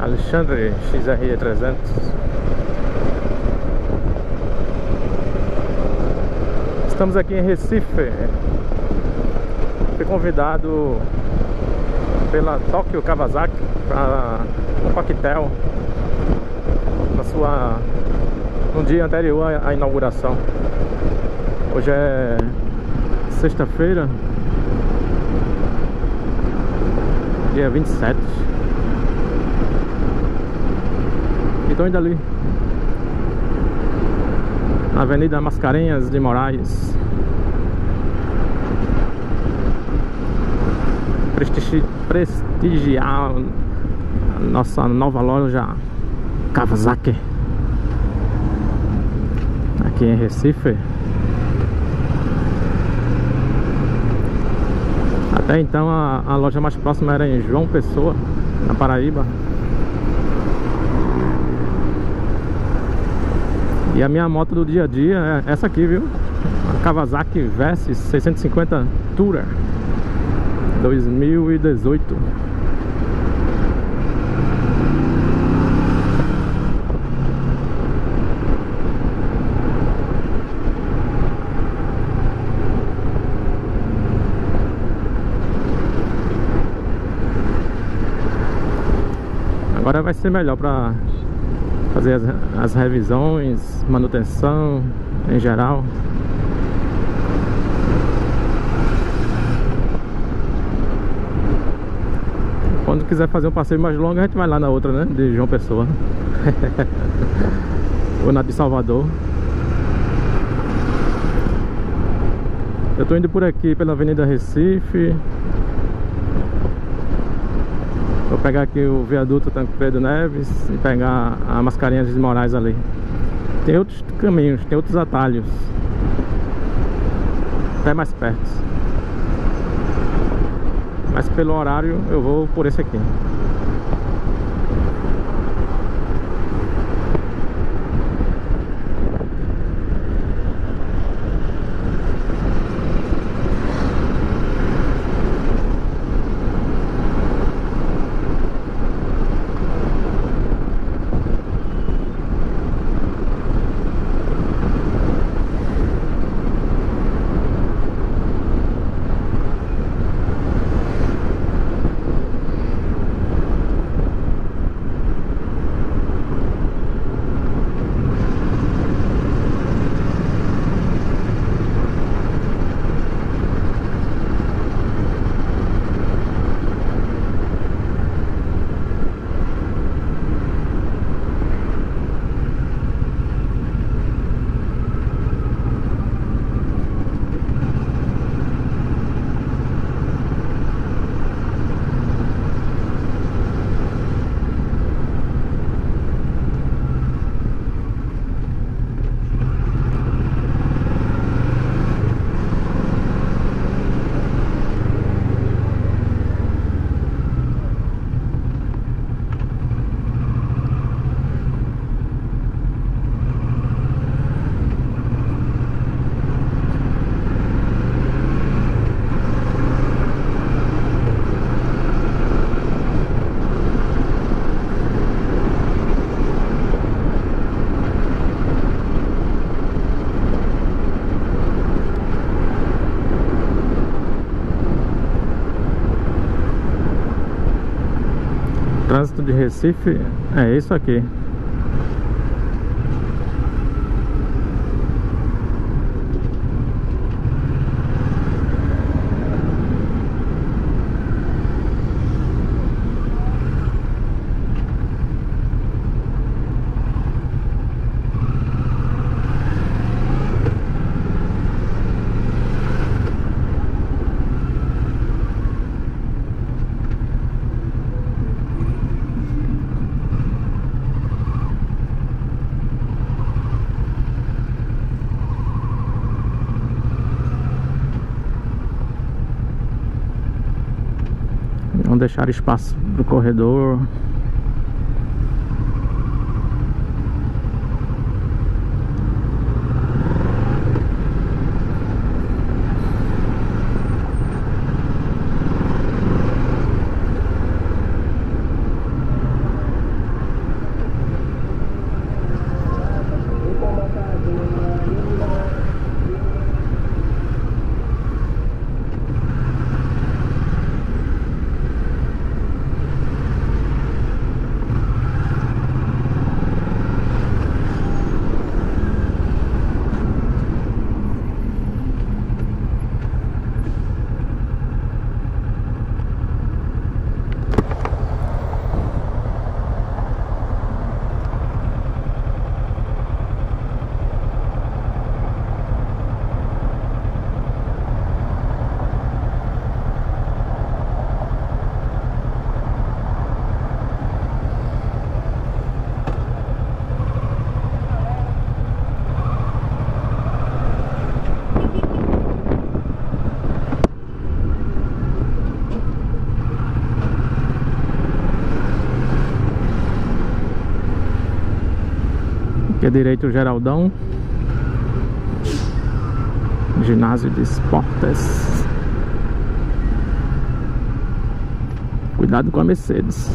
Alexandre XRE 300 Estamos aqui em Recife. Fui convidado pela Tokyo Kawasaki para um coquetel na sua no dia anterior à inauguração. Hoje é sexta-feira, dia 27. E tô indo ali. Na Avenida Mascarenhas de Moraes. Prestigi prestigiar a nossa nova loja Kawasaki aqui em Recife. Até então a, a loja mais próxima era em João Pessoa, na Paraíba. E a minha moto do dia a dia é essa aqui, viu? A Kawasaki Versys 650 Tourer 2018 Agora vai ser melhor para fazer as, as revisões, manutenção em geral. Quando quiser fazer um passeio mais longo, a gente vai lá na outra, né? De João Pessoa. Ou na de Salvador. Eu tô indo por aqui pela Avenida Recife. Vou pegar aqui o viaduto Tancredo Neves e pegar a Mascarinhas de Moraes ali. Tem outros caminhos, tem outros atalhos. Até mais perto. Mas pelo horário eu vou por esse aqui. De Recife é isso aqui. Deixar espaço pro corredor à direita o Geraldão. Ginásio de esportes. Cuidado com a Mercedes.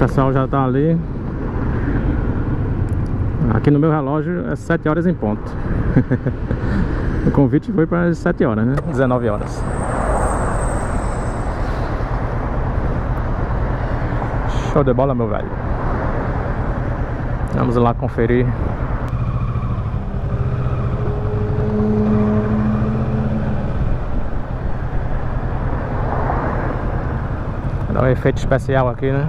Pessoal já tá ali. Aqui no meu relógio é 7 horas em ponto. O convite foi para 7 horas, né? 19 horas. Show de bola, meu velho. Vamos lá conferir. Dá um efeito especial aqui, né?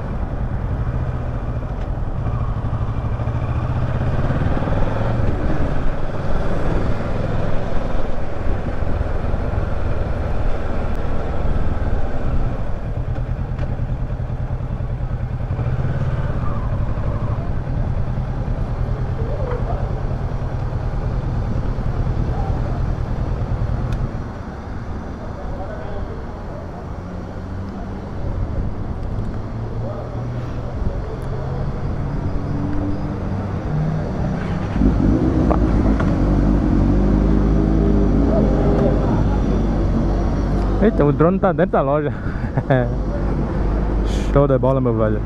Eita, o drone tá dentro da loja. Show de bola, meu velho.